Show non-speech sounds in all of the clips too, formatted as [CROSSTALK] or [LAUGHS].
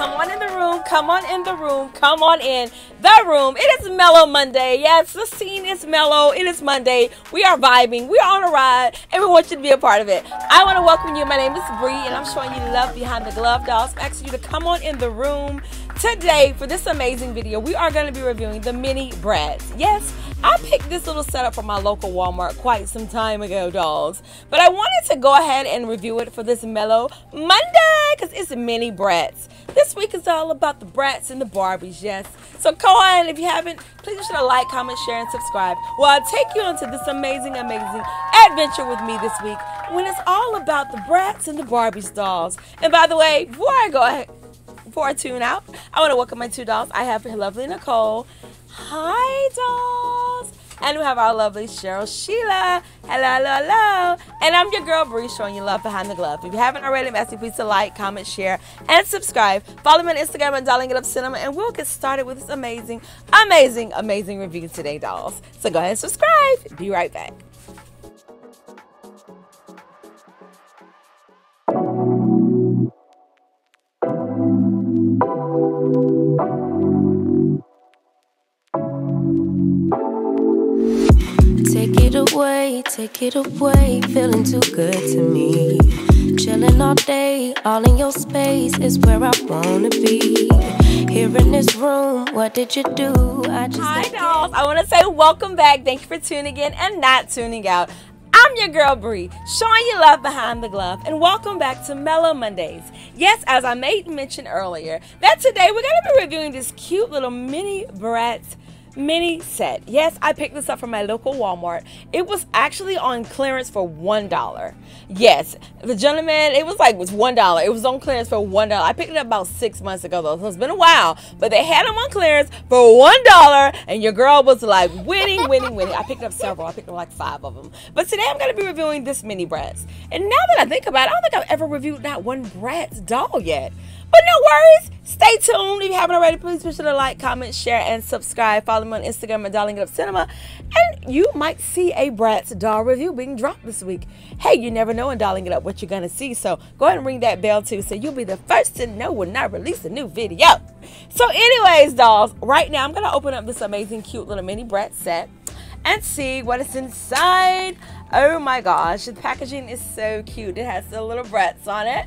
come on in the room. Come on in the room. Come on in the room. It is Mellow Monday. Yes, the scene is mellow. It is Monday. We are vibing. We are on a ride, and we want you to be a part of it. I want to welcome you. My name is Bree, and I'm showing you love behind the glove dolls. I'm asking you to come on in the room today for this amazing video. We are going to be reviewing the mini Bratz. Yes, I picked this little setup from my local Walmart quite some time ago, dolls. But I wanted to go ahead and review it for this Mellow Monday because it's mini Bratz. This week is all about the Bratz and the Barbies, yes. So go on, if you haven't, please be sure to like, comment, share, and subscribe. Well, I'll take you into this amazing, amazing adventure with me this week when it's all about the Bratz and the Barbies dolls. And by the way, before I go ahead, before I tune out, I want to welcome my two dolls. I have lovely Nicole. Hi, dolls. And we have our lovely Cheryl Sheila. Hello, hello, hello. And I'm your girl Bree showing you love behind the glove. If you haven't already, I'm please to like, comment, share, and subscribe. Follow me on Instagram at Dolling It Up Cinema, and we'll get started with this amazing, amazing, amazing review today, dolls. So go ahead and subscribe. Be right back. it away, take it away. Feeling too good to me. Chilling all day, all in your space is where I wanna be. Here in this room, what did you do? I just Hi, dolls. I want to say welcome back. Thank you for tuning in and not tuning out. I'm your girl Bree, showing you love behind the glove, and welcome back to Mellow Mondays. Yes, as I made mention earlier, that today we're going to be reviewing this cute little mini Bratz mini set. Yes, I picked this up from my local Walmart. It was actually on clearance for $1. Yes, the gentleman, it was like it was $1. It was on clearance for $1. I picked it up about six months ago though, so it's been a while. But they had them on clearance for $1 and your girl was like winning, winning, winning. I picked up several. I picked up like five of them. But today I'm going to be reviewing this mini Bratz. And now that I think about it, I don't think I've ever reviewed not one Bratz doll yet. But no worries. Stay tuned. If you haven't already, please be sure to like, comment, share, and subscribe. Follow me on Instagram at Dolling It Up Cinema. And you might see a Bratz doll review being dropped this week. Hey, you never know in Dolling It Up what you're going to see. So go ahead and ring that bell too so you'll be the first to know when I release a new video. So anyways, dolls, right now I'm going to open up this amazing, cute little mini Bratz set and see what is inside. Oh my gosh, the packaging is so cute. It has the little Bratz on it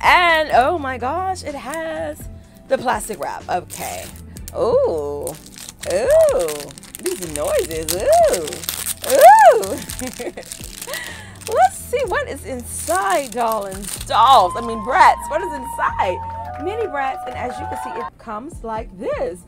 And oh my gosh, it has the plastic wrap. Okay. Ooh. Ooh. These noises. Ooh. Ooh. [LAUGHS] Let's see what is inside, darlings. Dolls. I mean, Bratz. What is inside? Mini Bratz. And as you can see, it comes like this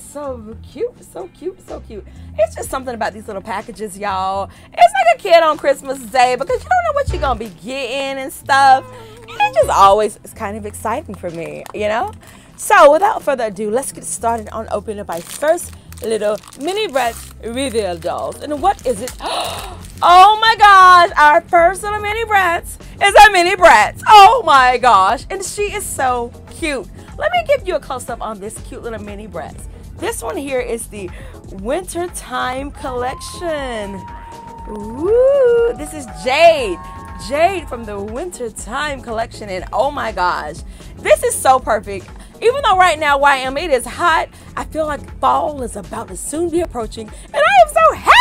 so cute, so cute, so cute. It's just something about these little packages, y'all. It's like a kid on Christmas Day because you don't know what you're gonna be getting and stuff. And it just always is kind of exciting for me, you know? So without further ado, let's get started on opening up our first little mini Bratz reveal dolls. And what is it? [GASPS] Oh my gosh, our first little mini Bratz is a mini Bratz. Oh my gosh, and she is so cute. Let me give you a close up on this cute little mini Bratz. This one here is the Wintertime Collection. Ooh, this is Jade. Jade from the Wintertime Collection. And oh my gosh, this is so perfect. Even though right now am, it is hot, I feel like fall is about to soon be approaching. And I am so happy.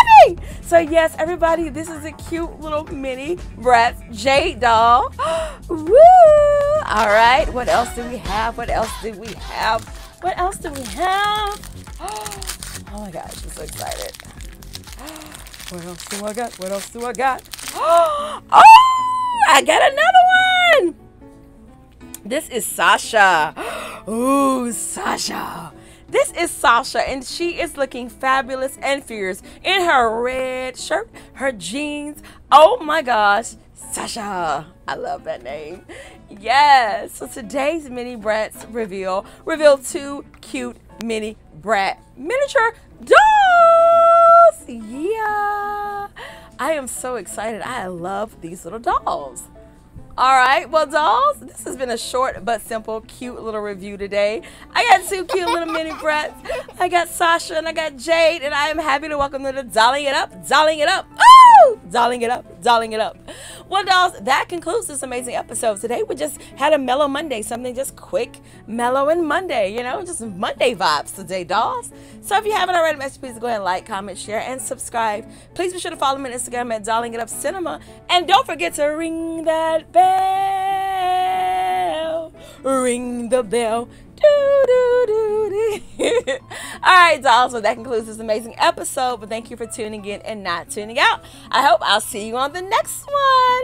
So yes, everybody, this is a cute little mini Bratz Jade doll. [GASPS] Woo! All right, what else do we have? What else do we have? What else do we have? [GASPS] Oh my gosh, I'm so excited. [GASPS] What else do I got? What else do I got? Oh, I got another one. This is Sasha. Ooh, Sasha. This is Sasha, and she is looking fabulous and fierce in her red shirt, her jeans. Oh my gosh, Sasha. I love that name. Yes. So today's mini Bratz reveal reveal two cute mini Brat miniature dolls. Yeah. I am so excited. I love these little dolls. All right, well, dolls, this has been a short but simple, cute little review today. I got two cute little mini Bratz. I got Sasha and I got Jade, and I am happy to welcome them to Dolling It Up, Dolling It Up. Dolling it up, dolling it up. Well, dolls, that concludes this amazing episode. Today we just had a mellow Monday, something just quick, mellow and Monday, you know, just Monday vibes today, dolls. So if you haven't already, please go ahead and like, comment, share, and subscribe. Please be sure to follow me on Instagram at Dolling It Up Cinema. And don't forget to ring that bell. Ring the bell. [LAUGHS] All right, dolls. Well, that concludes this amazing episode. But thank you for tuning in and not tuning out. I hope I'll see you on the next one.